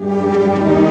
Música